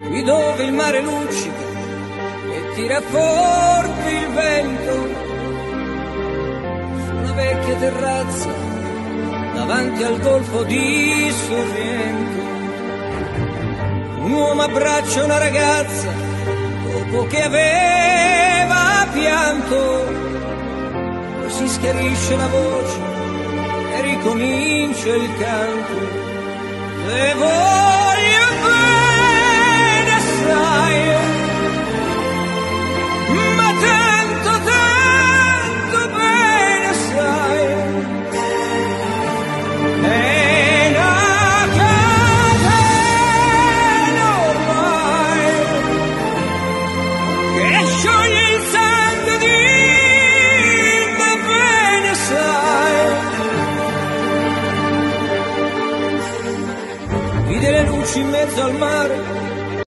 qui dove il mare luccica e tira forte il vento, su una vecchia terrazza davanti al golfo di Sorrento. Un uomo abbraccia una ragazza dopo che aveva pianto, poi si schiarisce la voce e ricomincia il canto. Le in mezzo al mare